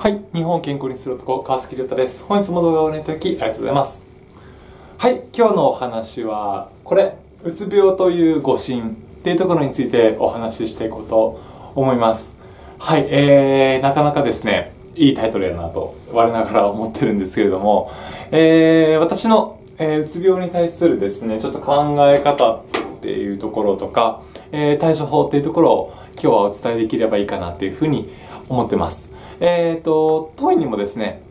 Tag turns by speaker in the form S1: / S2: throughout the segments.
S1: はい。日本を健康にする男、川崎亮太です。本日も動画をご覧いただきありがとうございます。はい。今日のお話は、これ、うつ病という誤診っていうところについてお話ししていこうと思います。はい。えー、なかなかですね、いいタイトルやなと、我ながら思ってるんですけれども、えー、私の、えー、うつ病に対するですね、ちょっと考え方っっていうところとか、えー、対処法っていうところを今日はお伝えできればいいかなっていうふうに思ってます。えっ、ー、と、当院にもですね、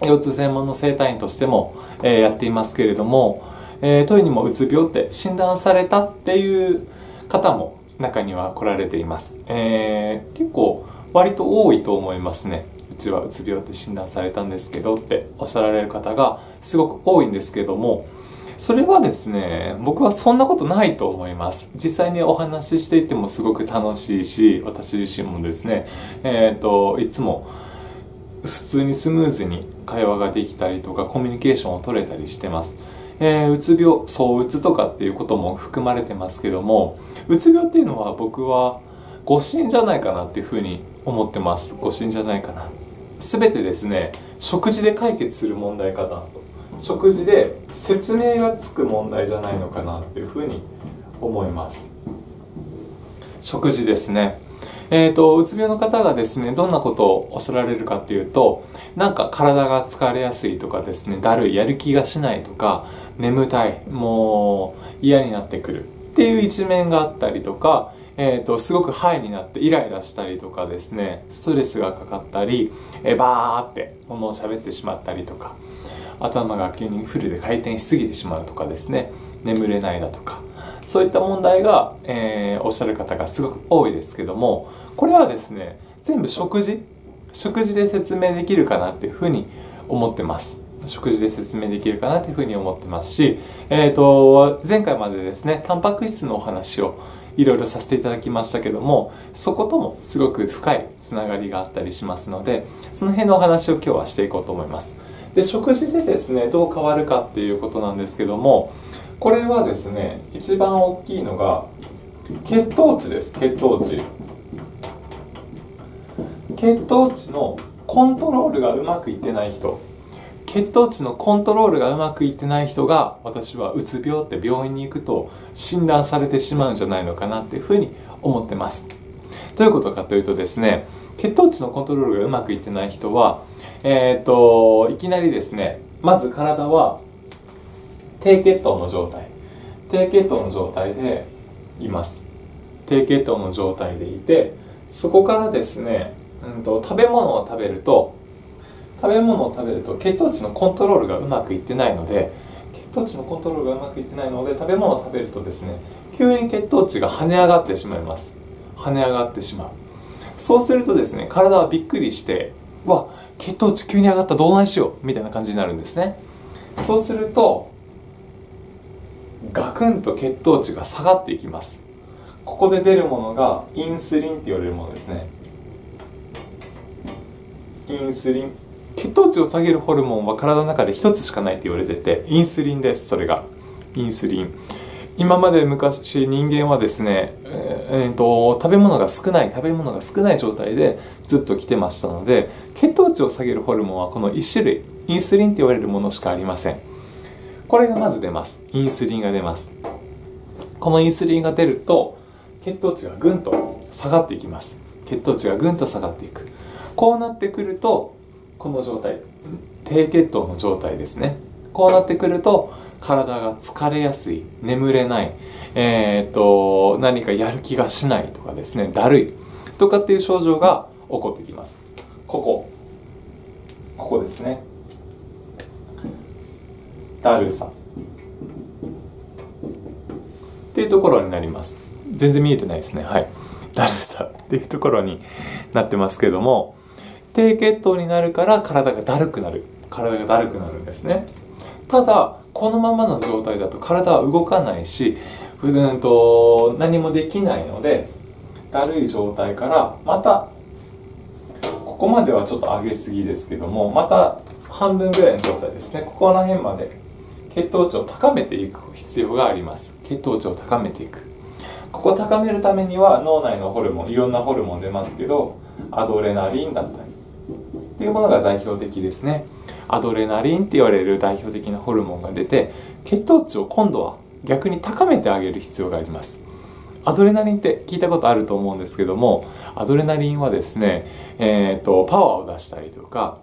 S1: 腰痛専門の生体院としても、えー、やっていますけれども、えー、当院にもうつ病って診断されたっていう方も中には来られています。えー、結構割と多いと思いますね。うちはうつ病って診断されたんですけどっておっしゃられる方がすごく多いんですけども、それはですね、僕はそんなことないと思います。実際にお話ししていてもすごく楽しいし、私自身もですね、えっ、ー、と、いつも普通にスムーズに会話ができたりとか、コミュニケーションを取れたりしてます。えー、うつ病、そううつとかっていうことも含まれてますけども、うつ病っていうのは僕は誤診じゃないかなっていうふうに思ってます。誤診じゃないかな。すべてですね、食事で解決する問題かなと。食事で説明がつく問題じゃないのかなっていうふうに思います。食事ですね。えっ、ー、とうつ病の方がですねどんなことをおっしゃられるかっていうとなんか体が疲れやすいとかですねだるいやる気がしないとか眠たいもう嫌になってくるっていう一面があったりとかえっ、ー、と、すごくハイになってイライラしたりとかですね、ストレスがかかったり、え、バーって物を喋ってしまったりとか、頭が急にフルで回転しすぎてしまうとかですね。眠れないだとか。そういった問題が、えー、おっしゃる方がすごく多いですけどもこれはですね全部食事？食事で説明できるかなっていうふうに思ってます。食事で説明できるかなっていうふうに思ってますし、えっ、ー、と、前回までですね、タンパク質のお話をいろいろさせていただきましたけども、そこともすごく深いつながりがあったりしますので、その辺のお話を今日はしていこうと思います。で食事でですねどう変わるかっていうことなんですけどもこれはですね一番大きいのが血糖値です血糖値。血糖値のコントロールがうまくいってない人。血糖値のコントロールがうまくいってない人が私はうつ病って病院に行くと診断されてしまうんじゃないのかなっていうふうに思ってます。どういうことかというとですね血糖値のコントロールがうまくいってない人はえっ、と、いきなりですね、まず体は低血糖の状態。低血糖の状態でいます。低血糖の状態でいて、そこからですね、うんと、食べ物を食べると、食べ物を食べると血糖値のコントロールがうまくいってないので、血糖値のコントロールがうまくいってないので、食べ物を食べるとですね、急に血糖値が跳ね上がってしまいます。跳ね上がってしまう。そうするとですね、体はびっくりして、わ血糖値急に上がったどうないしようみたいな感じになるんですね。そうするとガクンと血糖値が下がっていきます。ここで出るものがインスリンって言われるものですね。インスリン。血糖値を下げるホルモンは体の中で一つしかないって言われててインスリンですそれが。インスリン。今まで昔人間はですね、えー、と食べ物が少ない食べ物が少ない状態でずっと来てましたので血糖値を下げるホルモンはこの1種類インスリンって言われるものしかありません。これがまず出ます。インスリンが出ます。このインスリンが出ると血糖値がぐんと下がっていきます。血糖値がぐんと下がっていく。こうなってくるとこの状態低血糖の状態ですね。こうなってくると体が疲れやすい、眠れない、えー、っと、何かやる気がしないとかですね、だるいとかっていう症状が起こってきます。ここ。ここですね。だるさ。っていうところになります。全然見えてないですね。はい。だるさっていうところになってますけども、低血糖になるから体がだるくなる。体がだるくなるんですね。ただ、このままの状態だと体は動かないし、うんと何もできないので、だるい状態からまた、ここまではちょっと上げすぎですけども、また半分ぐらいの状態ですね。ここら辺まで血糖値を高めていく必要があります。血糖値を高めていく。ここ高めるためには脳内のホルモン、いろんなホルモン出ますけど、アドレナリンだったり、っていうものが代表的ですねアドレナリンって言われる代表的なホルモンが出て血糖値を今度は逆に高めてあげる必要があります。アドレナリンって聞いたことあると思うんですけどもアドレナリンはですね、えーと、パワーを出したりとか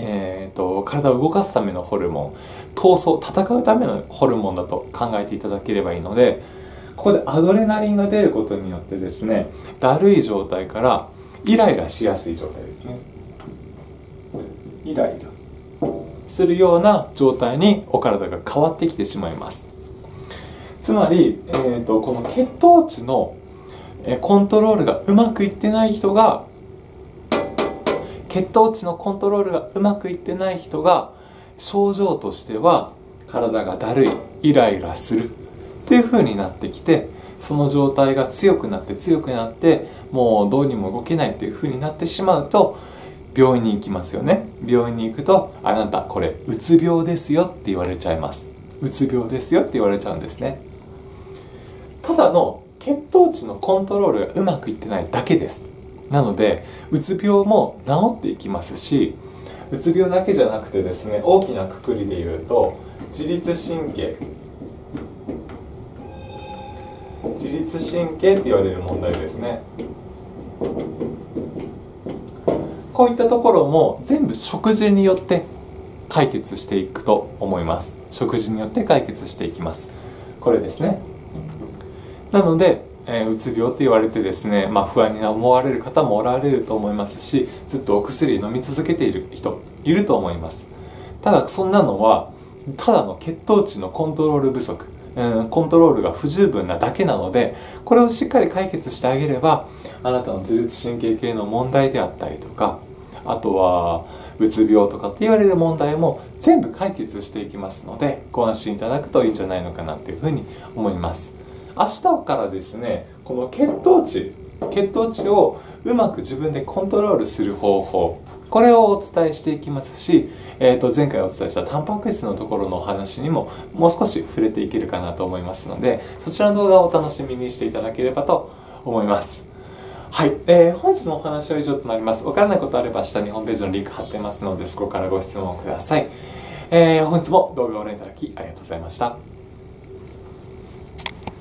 S1: えーと、体を動かすためのホルモン闘争戦うためのホルモンだと考えていただければいいのでここでアドレナリンが出ることによってですねだるい状態からイライラしやすい状態ですね。イライラ。するような状態にお体が変わってきてしまいます。つまり、えーと、この血糖値のコントロールがうまくいってない人が血糖値のコントロールがうまくいってない人が症状としては体がだるいイライラするっていう風になってきてその状態が強くなって強くなってもうどうにも動けないっていう風になってしまうと病院に行きますよね。病院に行くとあなたこれうつ病ですよって言われちゃいます。うつ病ですよって言われちゃうんですね。ただの血糖値のコントロールがうまくいってないだけです。なのでうつ病も治っていきますしうつ病だけじゃなくてですね大きなくくりで言うと自律神経。自律神経って言われる問題ですね。こういったところも全部食事によって解決していくと思います。食事によって解決していきます。これですね。なので、えー、うつ病って言われてですね、まあ、不安に思われる方もおられると思いますしずっとお薬飲み続けている人いると思います。ただそんなのはただの血糖値のコントロール不足。うん、コントロールが不十分なだけなのでこれをしっかり解決してあげればあなたの自律神経系の問題であったりとかあとはうつ病とかって言われる問題も全部解決していきますのでご安心いただくといいんじゃないのかなっていうふうに思います。明日からですねこの血糖値血糖値をうまく自分でコントロールする方法これをお伝えしていきますし、えー、と前回お伝えしたタンパク質のところのお話にももう少し触れていけるかなと思いますのでそちらの動画をお楽しみにしていただければと思います。はい、えー、本日のお話は以上となります。わからないことあれば下にホームページのリンク貼ってますので、そこからご質問ください。えー、本日も動画をご覧いただきありがとうございました。